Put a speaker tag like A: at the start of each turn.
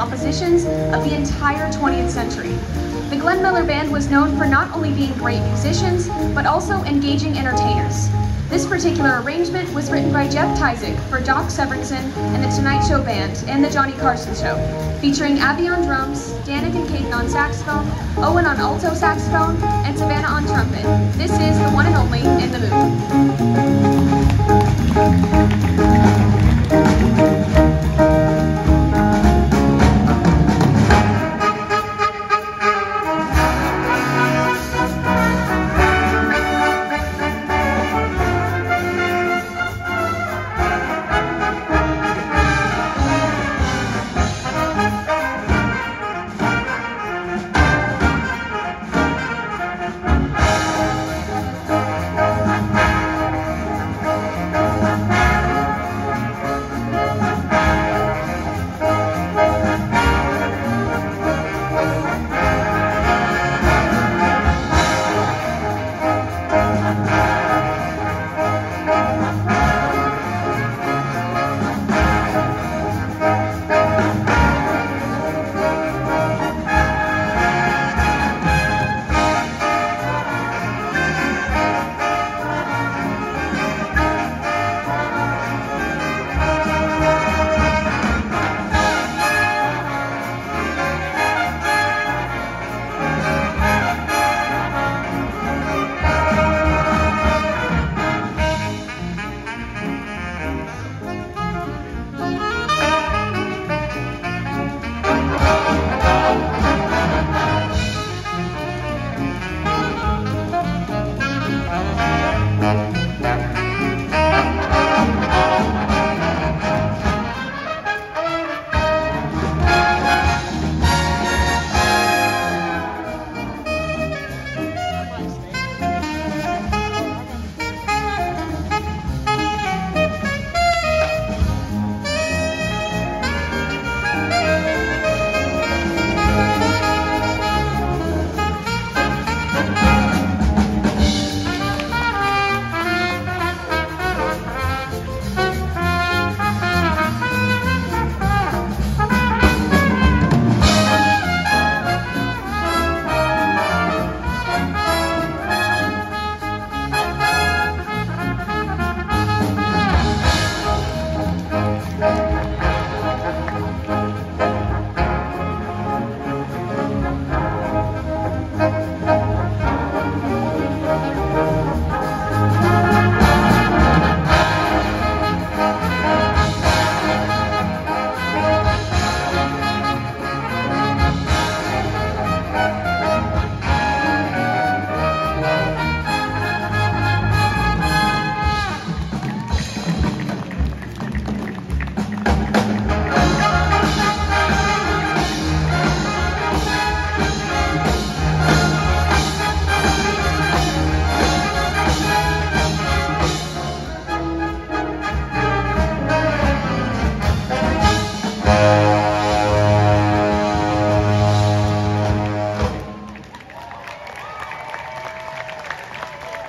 A: compositions of the entire 20th century. The Glenn Miller Band was known for not only being great musicians, but also engaging entertainers. This particular arrangement was written by Jeff Tyzik for Doc Severinsen and The Tonight Show Band and The Johnny Carson Show, featuring Abby on drums, Danik and Caden on saxophone, Owen on alto saxophone, and Savannah on trumpet. This is the one and only In the Mood.